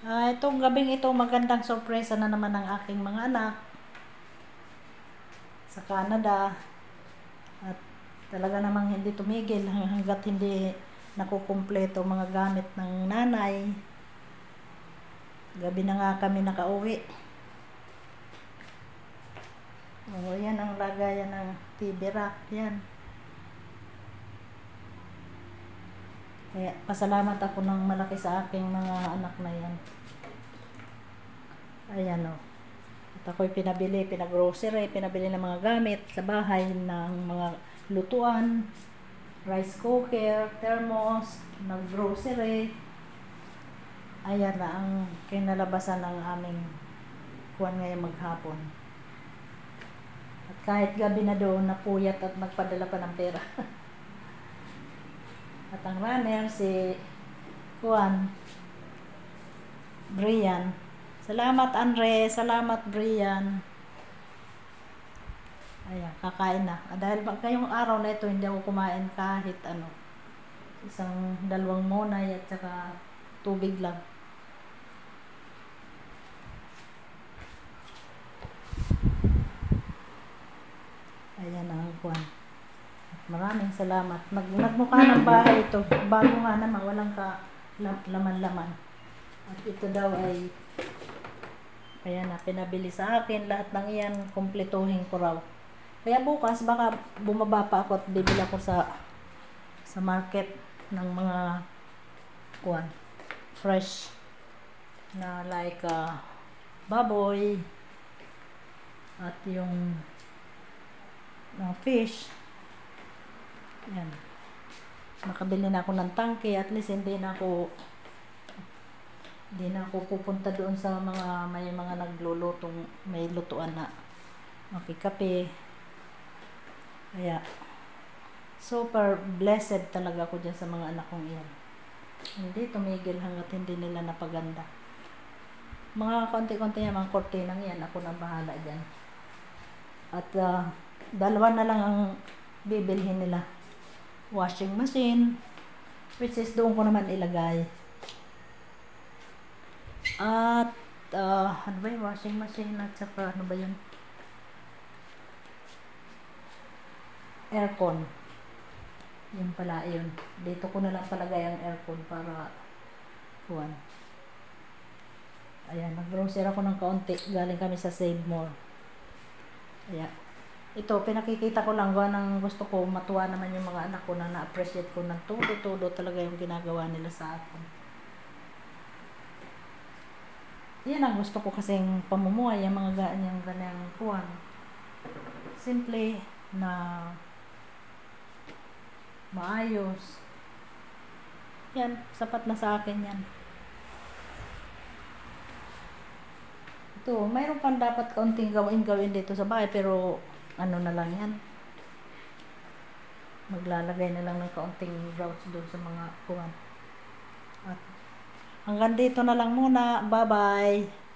Ah, itong gabing ito, magandang sorpresa na naman ng aking mga anak sa Canada. At talaga namang hindi tumigil hanggat hindi nakukumpleto mga gamit ng nanay. Gabi na nga kami nakauwi. Oo, yan ang lagayan ng TV rack. Yan. Kaya pasalamat ako ng malaki sa aking mga anak na yan. Ayan o. At ako'y pinabili, pinag-grocery, pinabili ng mga gamit sa bahay ng mga lutuan, rice cooker, thermos, nag-grocery. Ayan na ang kinalabasan ng aming kuwan ngayon maghapon. At kahit gabi na doon, napuyat at nagpadala pa ng pera. At ang runner si Juan Brian. Salamat Andre, salamat Brian. Ayan, kakain na. Ah, dahil kayong araw na ito, hindi ako kumain kahit ano. Isang dalawang monay at saka tubig lang. Ayan ang Juan. Maraming salamat. Nag nagmukha ng bahay ito. Bago nga naman, walang ka lam- laman-laman. At ito daw ay kaya na pinabili sa akin lahat ng iyan kumpletuhin ko raw. Kaya bukas baka bumaba pa ako at bibili ako sa sa market ng mga kuan fresh na like uh, baboy at yung mga fish yan. Nakabili na ako ng tangke. At least hindi na ako hindi na ako pupunta doon sa mga may mga naglulutong may lutuan na makikape. Kaya super blessed talaga ako dyan sa mga anak kong iyan. Hindi tumigil hanggat hindi nila napaganda. Mga konti-konti yung mga kortinang yan, ako na bahala dyan. At uh, dalawa na lang ang bibilhin nila washing machine which is doon ko naman ilagay. At uh, ano ba yung washing machine at saka ano ba yun? Aircon. Yun pala yun. Dito ko na lang palagay ang aircon para kuwan. Ayan nag-grocery ako ng kaunti. Galing kami sa Save More. Ayan ito, pinakikita ko lang gawa ng gusto ko, matuwa naman yung mga anak ko na na-appreciate ko ng todo-todo talaga yung ginagawa nila sa akin. Yan ang gusto ko kasing pamumuhay, yung mga ganyang ganyang kuwan. Simple na maayos. Yan, sapat na sa akin yan. Ito, mayroon pang dapat kaunting gawin-gawin dito sa bahay pero ano na lang yan. Maglalagay na lang ng kaunting grouts doon sa mga kuwan. At hanggang dito na lang muna. Bye bye